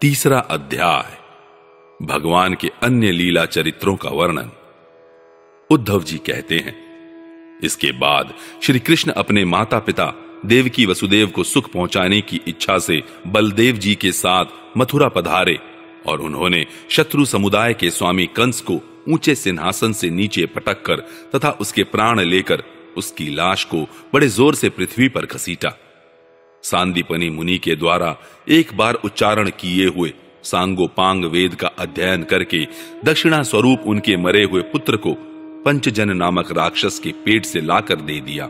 तीसरा अध्याय। भगवान के अन्य लीला चरित्रों का वर्णन। उद्धव जी कहते हैं, इसके बाद श्री कृष्ण अपने माता पिता देवकी वसुदेव को सुख पहुँचाने की इच्छा से बलदेव जी के साथ मथुरा पधारे और उन्होंने शत्रु समुदाय के स्वामी कंस को ऊँचे सिंहासन से नीचे पटक कर तथा उसके प्राण लेकर उसकी लाश को बड़े ज़ोर से पृथ्वी पर घसीटा। सांदीपनी मुनि के द्वारा एक बार उच्चारण किए हुए सांगो पांग वेद का अध्ययन करके दक्षिणा स्वरूप उनके मरे हुए पुत्र को पंचजन नामक राक्षस के पेट से लाकर दे दिया।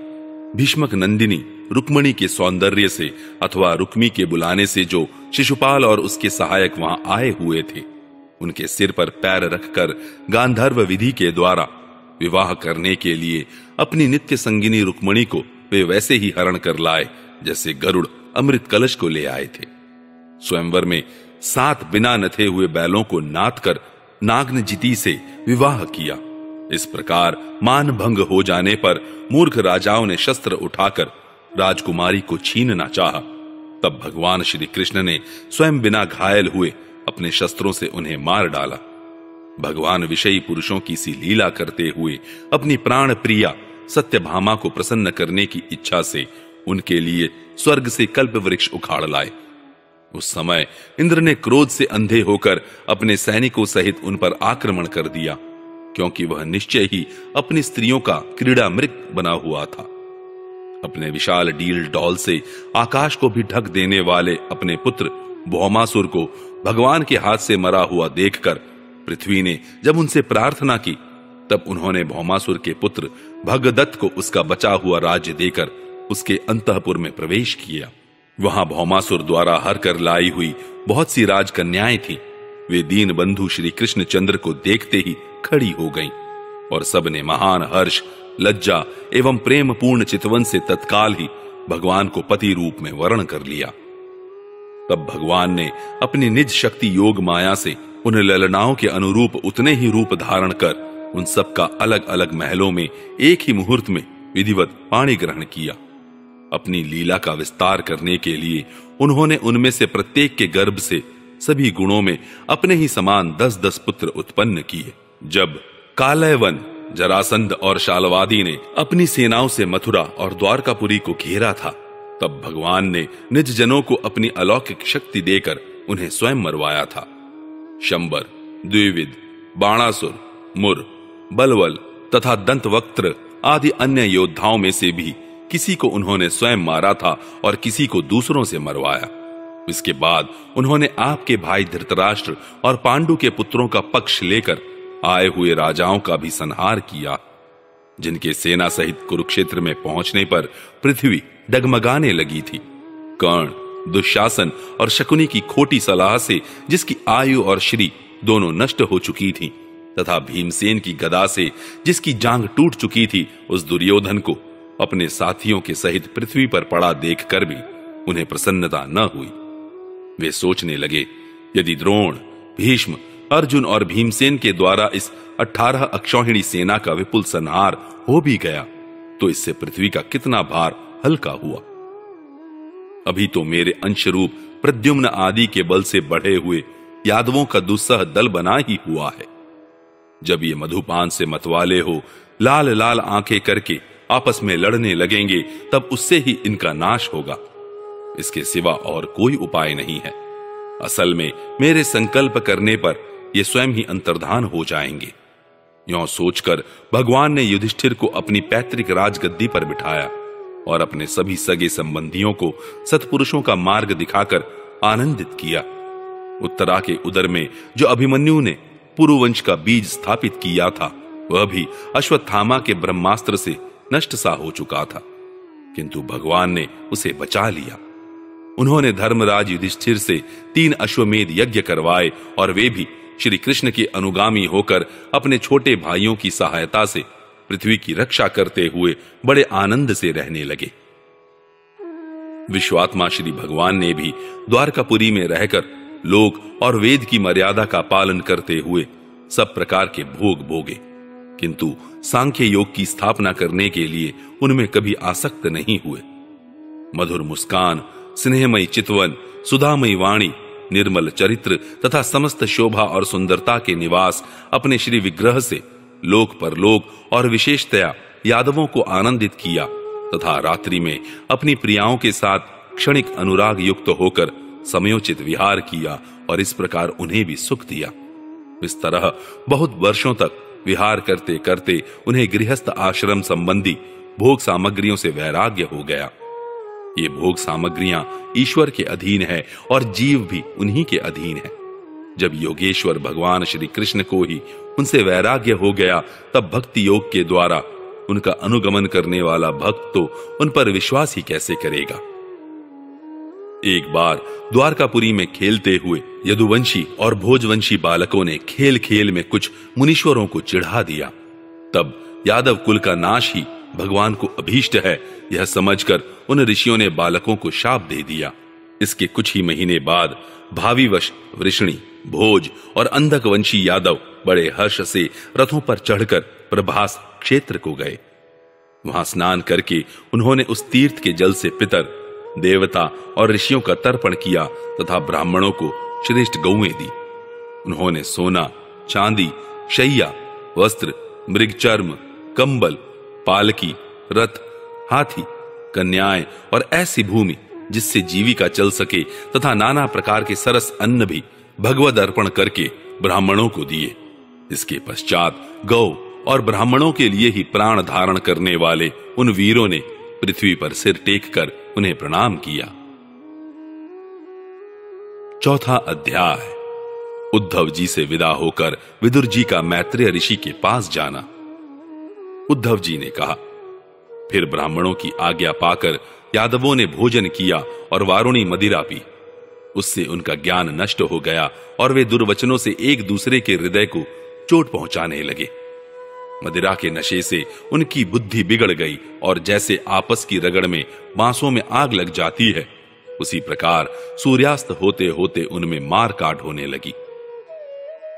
भीष्मक नंदिनी रुक्मणी के सौंदर्य से अथवा रुक्मी के बुलाने से जो शिशुपाल और उसके सहायक वहाँ आए हुए थे, उनके सिर पर पैर रखकर गांधर्व विधि के द्वारा विवाह करने के लिए अपनी नित्य संगिनी रुक्मणी को वे वैसे ही हरण कर लाए। जैसे गरुड़ अमृत कलश को ले आए थे। स्वयंवर में सात बिना नथे हुए बैलों को नात कर नाग्न जिति से विवाह किया। इस प्रकार मान भंग हो जाने पर मूर्ख राजाओं ने शस्त्र उठाकर राजकुमारी को छीनना चाहा। तब भगवान श्री कृष्ण ने स्वयं बिना घायल हुए अपने शस्त्रों से उन्हें मार डाला। भगवान विषयी पुरुषों की सी लीला करते हुए अपनी प्राण प्रिया सत्यभामा को प्रसन्न करने की इच्छा से उनके लिए स्वर्ग से कल्प वृक्ष उखाड़ लाए। उस समय इंद्र ने क्रोध से अंधे होकर अपने सैनिकों सहित उन पर आक्रमण कर दिया, क्योंकि वह निश्चय ही अपनी स्त्रियों का क्रीड़ा मृत बना हुआ था। अपने विशाल डील डॉल से आकाश को भी ढक देने वाले अपने पुत्र भौमासुर को भगवान के हाथ से मरा हुआ देखकर पृथ्वी ने जब उनसे प्रार्थना की, तब उन्होंने भौमासुर के पुत्र भगदत्त को उसका बचा हुआ राज्य देकर उसके अंतपुर में प्रवेश किया। वहाँ भौमासुर द्वारा हर कर लाई हुई बहुत सी राजकन्याएँ थी। वे दीन बंधु श्री कृष्ण चंद्र को देखते ही खड़ी हो गईं और सबने महान हर्ष, लज्जा एवं प्रेम पूर्ण चितवन से तत्काल ही भगवान को पति रूप में वर्ण कर लिया। तब भगवान ने अपनी निज शक्ति योग माया से उन ललनाओं के अनुरूप उतने ही रूप धारण कर उन सबका अलग अलग महलों में एक ही मुहूर्त में विधिवत पाणी ग्रहण किया। अपनी लीला का विस्तार करने के लिए उन्होंने उनमें से प्रत्येक के गर्भ से सभी गुणों में अपने ही समान दस दस पुत्र उत्पन्न किए। जब कालयवन जरासंध और शालवादी ने अपनी सेनाओं से मथुरा और द्वारकापुरी को घेरा था, तब भगवान ने निज जनों को अपनी अलौकिक शक्ति देकर उन्हें स्वयं मरवाया था। शंबर, द्विविद, बाणासुर, मुर, बलवल तथा दंतवक्त्र आदि अन्य योद्धाओं में से भी किसी को उन्होंने स्वयं मारा था और किसी को दूसरों से मरवाया। इसके बाद उन्होंने आपके भाई धृतराष्ट्र और पांडु के पुत्रों का पक्ष लेकर आए हुए राजाओं का भी संहार किया, जिनके सेना सहित कुरुक्षेत्र में पहुँचने पर पृथ्वी डगमगाने लगी थी। कर्ण, दुशासन और शकुनी की खोटी सलाह से जिसकी आयु और श्री दोनों नष्ट हो चुकी थी, तथा भीमसेन की गदा से जिसकी जांग टूट चुकी थी, उस दुर्योधन को अपने साथियों के सहित पृथ्वी पर पड़ा देखकर भी उन्हें प्रसन्नता न हुई। वे सोचने लगे, यदि द्रोण, भीष्म, अर्जुन और भीमसेन के द्वारा इस अठारह अक्षौहिणी सेना का विपुल संहार हो भी गया तो इससे पृथ्वी का कितना भार हल्का हुआ। अभी तो मेरे अंश रूप प्रद्युम्न आदि के बल से बढ़े हुए यादवों का दुस्सह दल बना ही हुआ है। जब ये मधुपान से मतवाले हो लाल लाल आँखें करके आपस में लड़ने लगेंगे, तब उससे ही इनका नाश होगा। इसके सिवा और कोई उपाय नहीं है। असल में मेरे संकल्प करने पर ये स्वयं ही अंतर्धान हो जाएँगे। यो सोचकर भगवान ने युधिष्ठिर को अपनी पैतृक राजगद्दी पर बिठाया और अपने सभी सगे संबंधियों को सत्पुरुषों का मार्ग दिखाकर आनंदित किया। उत्तरा के उदर में जो अभिमन्यु ने पुरुवंश का बीज स्थापित किया था, वह भी अश्वत्थामा के ब्रह्मास्त्र से नष्ट सा हो चुका था, किंतु भगवान ने उसे बचा लिया। उन्होंने धर्मराज युधिष्ठिर से तीन अश्वमेध यज्ञ करवाए और वे भी श्री कृष्ण के अनुगामी होकर अपने छोटे भाइयों की सहायता से पृथ्वी की रक्षा करते हुए बड़े आनंद से रहने लगे। विश्वात्मा श्री भगवान ने भी द्वारकापुरी में रहकर लोक और वेद की मर्यादा का पालन करते हुए सब प्रकार के भोग भोगे। किंतु सांख्य योग की स्थापना करने के लिए उनमें कभी आसक्त नहीं हुए। मधुर मुस्कान, स्नेहमयी चितवन, सुधामयी वाणी, निर्मल चरित्र तथा समस्त शोभा और सुंदरता के निवास अपने श्री विग्रह से लोक पर लोक और विशेषतया यादवों को आनंदित किया तथा रात्रि में अपनी प्रियाओं के साथ क्षणिक अनुराग युक्त होकर समयोचित विहार किया और इस प्रकार उन्हें भी सुख दिया। इस तरह बहुत वर्षों तक विहार करते करते उन्हें गृहस्थ आश्रम संबंधी भोग सामग्रियों से वैराग्य हो गया। ये भोग सामग्रियाँ ईश्वर के अधीन है और जीव भी उन्हीं के अधीन है। जब योगेश्वर भगवान श्री कृष्ण को ही उनसे वैराग्य हो गया, तब भक्ति योग के द्वारा उनका अनुगमन करने वाला भक्त तो उन पर विश्वास ही कैसे करेगा? एक बार द्वारकापुरी में खेलते हुए यदुवंशी और भोजवंशी बालकों ने खेल खेल में कुछ मुनीश्वरों को चिढ़ा दिया। तब यादव कुल का नाश ही भगवान को अभीष्ट है, यह समझकर उन ऋषियों ने बालकों को शाप दे दिया। इसके कुछ ही महीने बाद भावीवश वृषणी, भोज और अंधक वंशी यादव बड़े हर्ष से रथों पर चढ़कर प्रभास क्षेत्र को गए। वहाँ स्नान करके उन्होंने उस तीर्थ के जल से पितर देवता और ऋषियों का तर्पण किया तथा ब्राह्मणों को श्रेष्ठ गौएँ दी। उन्होंने सोना, चांदी, शैया, वस्त्र, मृगचर्म, कंबल, पालकी, रथ, हाथी, कन्याएँ और ऐसी भूमि जिससे जीविका चल सके तथा नाना प्रकार के सरस अन्न भी भगवद अर्पण करके ब्राह्मणों को दिए। इसके पश्चात गौ और ब्राह्मणों के लिए ही प्राण धारण करने वाले उन वीरों ने पृथ्वी पर सिर टेक कर उन्हें प्रणाम किया। चौथा अध्याय। उद्धव जी से विदा होकर विदुर जी का मैत्रेय ऋषि के पास जाना। उद्धव जी ने कहा, फिर ब्राह्मणों की आज्ञा पाकर यादवों ने भोजन किया और वारुणी मदिरा पी। उससे उनका ज्ञान नष्ट हो गया और वे दुर्वचनों से एक दूसरे के हृदय को चोट पहुँचाने लगे। मदिरा के नशे से उनकी बुद्धि बिगड़ गई और जैसे आपस की रगड़ में बांसों में आग लग जाती है, उसी प्रकार सूर्यास्त होते होते उनमें मार काट होने लगी।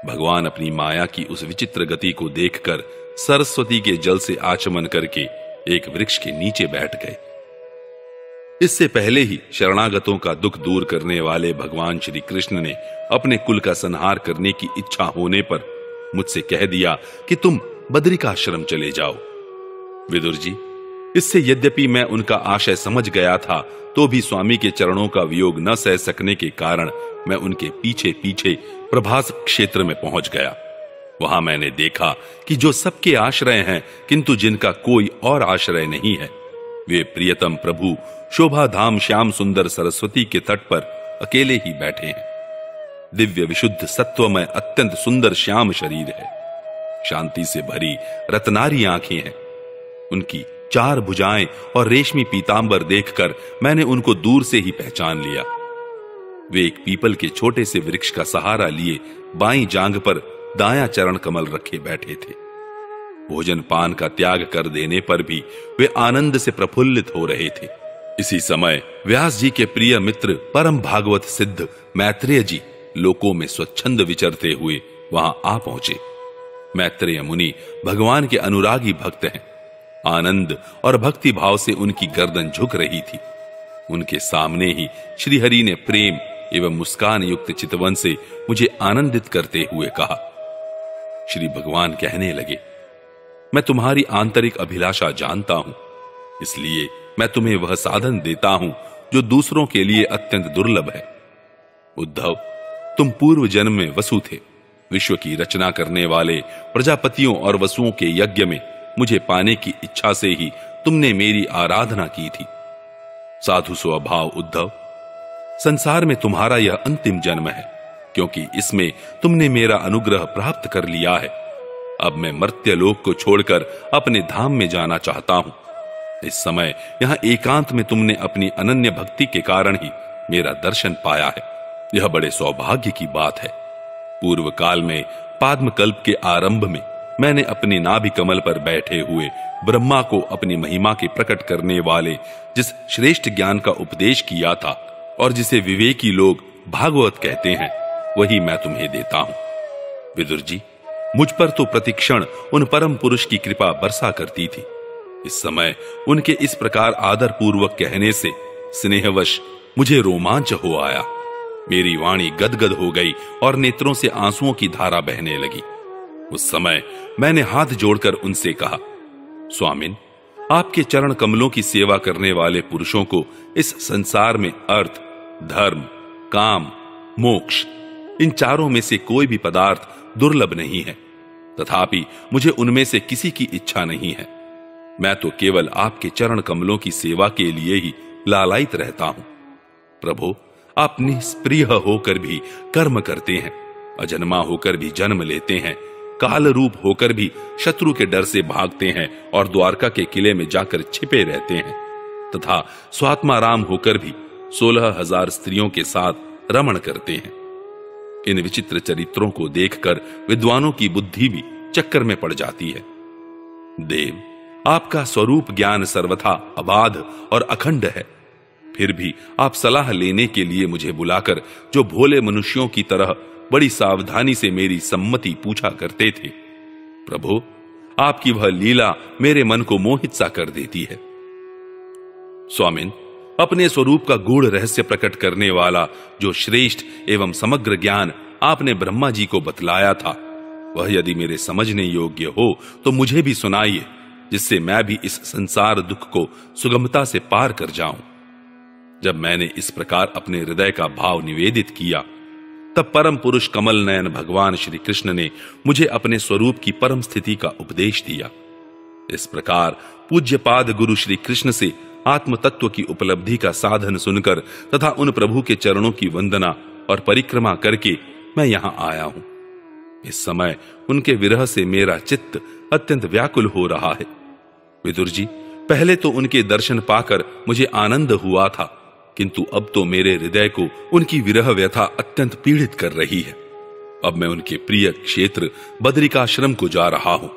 भगवान अपनी माया की उस विचित्र गति को देखकर सरस्वती के जल से आचमन करके एक वृक्ष के नीचे बैठ गए। इससे पहले ही शरणागतों का दुख दूर करने वाले भगवान श्री कृष्ण ने अपने कुल का संहार करने की इच्छा होने पर मुझसे कह दिया कि तुम बद्रिकाश्रम चले जाओ। विदुर जी, इससे यद्यपि मैं उनका आशय समझ गया था तो भी स्वामी के चरणों का वियोग न सह सकने के कारण मैं उनके पीछे पीछे प्रभास क्षेत्र में पहुँच गया। वहाँ मैंने देखा कि जो सबके आश्रय हैं, किंतु जिनका कोई और आश्रय नहीं है, वे प्रियतम प्रभु शोभा धाम श्याम सुंदर सरस्वती के तट पर अकेले ही बैठे हैं। दिव्य विशुद्ध सत्वमय अत्यंत सुंदर श्याम शरीर है। शांति से भरी रत्नारी आँखें हैं। उनकी चार भुजाएँ और रेशमी पीतांबर देखकर मैंने उनको दूर से ही पहचान लिया। वे एक पीपल के छोटे से वृक्ष का सहारा लिए बाई जांग पर दाया चरण कमल रखे बैठे थे। भोजन पान का त्याग कर देने पर भी वे आनंद से प्रफुल्लित हो रहे थे। इसी समय व्यास जी के प्रिय मित्र परम भागवत सिद्ध मैत्रेय जी लोकों में स्वच्छंद विचरते हुए वहाँ आ पहुँचे। मैत्रेय मुनि भगवान के अनुरागी भक्त हैं। आनंद और भक्ति भाव से उनकी गर्दन झुक रही थी। उनके सामने ही श्रीहरि ने प्रेम एवं मुस्कान युक्त चितवन से मुझे आनंदित करते हुए कहा। श्री भगवान कहने लगे, मैं तुम्हारी आंतरिक अभिलाषा जानता हूँ, इसलिए मैं तुम्हें वह साधन देता हूँ जो दूसरों के लिए अत्यंत दुर्लभ है। उद्धव, तुम पूर्व जन्म में वसु थे। विश्व की रचना करने वाले प्रजापतियों और वसुओं के यज्ञ में मुझे पाने की इच्छा से ही तुमने मेरी आराधना की थी। साधु स्वभाव उद्धव, संसार में तुम्हारा यह अंतिम जन्म है, क्योंकि इसमें तुमने मेरा अनुग्रह प्राप्त कर लिया है। अब मैं मर्त्य लोक को छोड़कर अपने धाम में जाना चाहता हूँ। इस समय यहाँ एकांत में तुमने अपनी अनन्य भक्ति के कारण ही मेरा दर्शन पाया है। यह बड़े सौभाग्य की बात है। पूर्व काल में पाद्म कल्प के आरंभ में, मैंने अपने नाभि कमल पर बैठे हुए ब्रह्मा को अपनी महिमा के प्रकट करने वाले जिस श्रेष्ठ ज्ञान का उपदेश किया था और जिसे विवेकी लोग भागवत कहते हैं, वही मैं तुम्हें देता हूँ। विदुर जी, मुझ पर तो प्रतिक्षण उन परम पुरुष की कृपा बरसा करती थी। इस समय उनके इस प्रकार आदर पूर्वक कहने से स्नेहवश मुझे रोमांच हो आया। मेरी वाणी गदगद हो गई और नेत्रों से आंसुओं की धारा बहने लगी। उस समय मैंने हाथ जोड़कर उनसे कहा, स्वामिन, आपके चरण कमलों की सेवा करने वाले पुरुषों को इस संसार में अर्थ, धर्म, काम, मोक्ष, इन चारों में से कोई भी पदार्थ दुर्लभ नहीं है। तथापि मुझे उनमें से किसी की इच्छा नहीं है। मैं तो केवल आपके चरण कमलों की सेवा के लिए ही लालायित रहता हूँ। प्रभु आप निष्प्रिय होकर भी कर्म करते हैं, अजन्मा होकर भी जन्म लेते हैं काल रूप होकर भी शत्रु के डर से भागते हैं और द्वारका के किले में जाकर छिपे रहते हैं। तथा स्वात्मा राम होकर भी सोलह हज़ार स्त्रियों के साथ रमण करते हैं। इन विचित्र चरित्रों को देखकर विद्वानों की बुद्धि भी चक्कर में पड़ जाती है। देव, आपका स्वरूप ज्ञान सर्वथा अबाध और अखंड है। फिर भी आप सलाह लेने के लिए मुझे बुलाकर, जो भोले मनुष्यों की तरह बड़ी सावधानी से मेरी सम्मति पूछा करते थे। प्रभु, आपकी वह लीला मेरे मन को मोहित सा कर देती है। स्वामिन, अपने स्वरूप का गूढ़ रहस्य प्रकट करने वाला, जो श्रेष्ठ एवं समग्र ज्ञान आपने ब्रह्मा जी को बतलाया था, वह यदि मेरे समझने योग्य हो तो मुझे भी सुनाइए, जिससे मैं भी इस संसार दुख को सुगमता से पार कर जाऊँ। जब मैंने इस प्रकार अपने हृदय का भाव निवेदित किया, तब परम पुरुष कमल नयन भगवान श्री कृष्ण ने मुझे अपने स्वरूप की परम स्थिति का उपदेश दिया। इस प्रकार पूज्यपाद गुरु श्री कृष्ण से आत्म तत्व की उपलब्धि का साधन सुनकर तथा उन प्रभु के चरणों की वंदना और परिक्रमा करके मैं यहाँ आया हूँ। इस समय उनके विरह से मेरा चित्त अत्यंत व्याकुल हो रहा है। विदुर जी, पहले तो उनके दर्शन पाकर मुझे आनंद हुआ था। किंतु अब तो मेरे हृदय को उनकी विरह व्यथा अत्यंत पीड़ित कर रही है। अब मैं उनके प्रिय क्षेत्र बद्रिकाश्रम को जा रहा हूँ,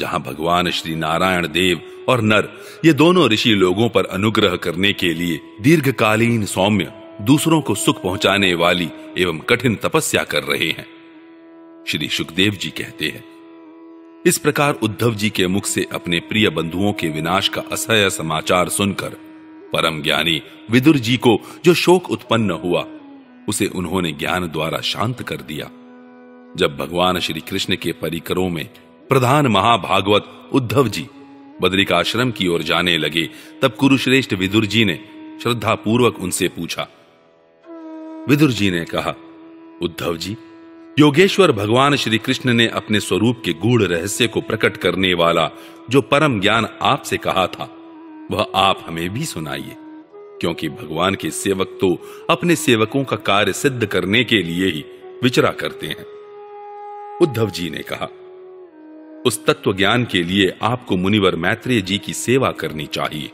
जहाँ भगवान श्री नारायण देव और नर, ये दोनों ऋषि लोगों पर अनुग्रह करने के लिए दीर्घकालीन सौम्य, दूसरों को सुख पहुँचाने वाली एवं कठिन तपस्या कर रहे हैं। श्री सुखदेव जी कहते हैं, इस प्रकार उद्धव जी के मुख से अपने प्रिय बंधुओं के विनाश का असह्य समाचार सुनकर परम ज्ञानी विदुर जी को जो शोक उत्पन्न हुआ, उसे उन्होंने ज्ञान द्वारा शांत कर दिया। जब भगवान श्री कृष्ण के परिकरों में प्रधान महाभागवत उद्धव जी बद्रिकाश्रम की ओर जाने लगे, तब कुरुश्रेष्ठ विदुर जी ने श्रद्धा पूर्वक उनसे पूछा। विदुर जी ने कहा, उद्धव जी, योगेश्वर भगवान श्री कृष्ण ने अपने स्वरूप के गूढ़ रहस्य को प्रकट करने वाला जो परम ज्ञान आपसे कहा था वह आप हमें भी सुनाइए, क्योंकि भगवान के सेवक तो अपने सेवकों का कार्य सिद्ध करने के लिए ही विचरा करते हैं। उद्धव जी ने कहा, उस तत्व ज्ञान के लिए आपको मुनिवर मैत्रेय जी की सेवा करनी चाहिए।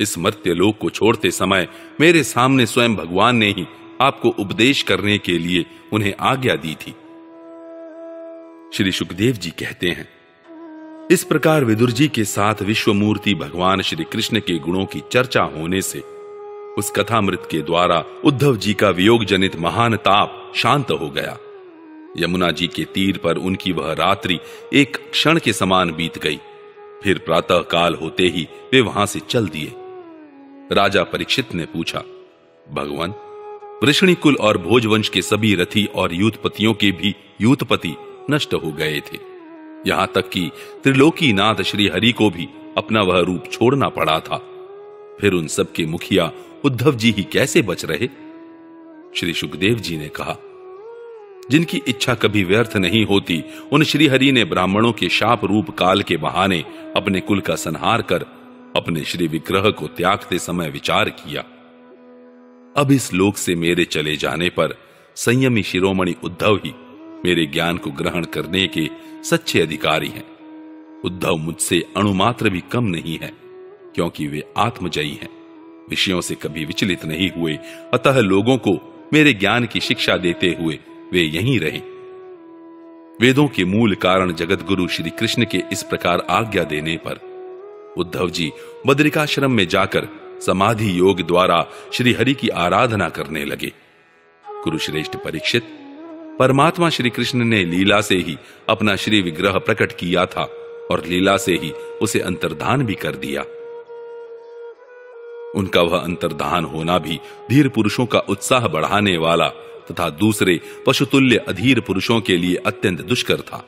इस मर्त्य लोक को छोड़ते समय मेरे सामने स्वयं भगवान ने ही आपको उपदेश करने के लिए उन्हें आज्ञा दी थी। श्री सुखदेव जी कहते हैं इस प्रकार विदुर जी के साथ विश्वमूर्ति भगवान श्री कृष्ण के गुणों की चर्चा होने से उस कथामृत के द्वारा उद्धव जी का वियोग जनित महान ताप शांत हो गया। यमुना जी के तीर पर उनकी वह रात्रि एक क्षण के समान बीत गई। फिर प्रातः काल होते ही वे वहाँ से चल दिए। राजा परीक्षित ने पूछा, भगवान वृषणी कुल और भोजवंश के सभी रथी और यूथपतियों के भी यूथपति नष्ट हो गए थे। यहाँ तक कि त्रिलोकी नाथ श्री हरि को भी अपना वह रूप छोड़ना पड़ा था। फिर उन सब के मुखिया उद्धव जी ही कैसे बच रहे? श्री सुखदेव जी ने कहा, जिनकी इच्छा कभी व्यर्थ नहीं होती, उन श्रीहरि ने ब्राह्मणों के शाप रूप काल के बहाने अपने कुल का संहार कर अपने श्री विग्रह को त्यागते समय विचार किया। अब इस लोक से मेरे चले जाने पर संयमी शिरोमणि उद्धव ही मेरे ज्ञान को ग्रहण करने के सच्चे अधिकारी हैं। उद्धव मुझसे अणुमात्र भी कम नहीं है, क्योंकि वे आत्मजयी हैं। विषयों से कभी विचलित नहीं हुए, अतः लोगों को मेरे ज्ञान की शिक्षा देते हुए वे यहीं रहे। वेदों के मूल कारण जगत गुरु श्री कृष्ण के इस प्रकार आज्ञा देने पर उद्धव जी बद्रिकाश्रम में जाकर समाधि योग द्वारा श्री हरि की आराधना करने लगे। कुरुश्रेष्ठ परीक्षित परमात्मा श्री कृष्ण ने लीला से ही अपना श्री विग्रह प्रकट किया था और लीला से ही उसे अंतर्धान भी कर दिया। उनका वह अंतर्धान होना भी धीर पुरुषों का उत्साह बढ़ाने वाला तथा दूसरे पशुतुल्य अधीर पुरुषों के लिए अत्यंत दुष्कर था।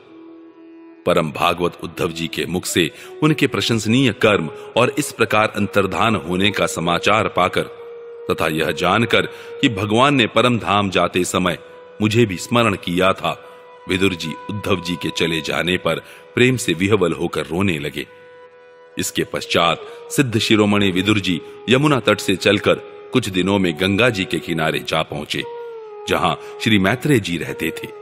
परम भागवत उद्धव जी के मुख से उनके प्रशंसनीय कर्म और इस प्रकार अंतर्धान होने का समाचार पाकर तथा यह जानकर कि भगवान ने परम धाम जाते समय मुझे भी स्मरण किया था। विदुर जी उद्धव जी के चले जाने पर प्रेम से विहवल होकर रोने लगे। इसके पश्चात सिद्ध शिरोमणि विदुर जी यमुना तट से चलकर कुछ दिनों में गंगा जी के किनारे जा पहुँचे, जहाँ श्री मैत्रेय जी रहते थे।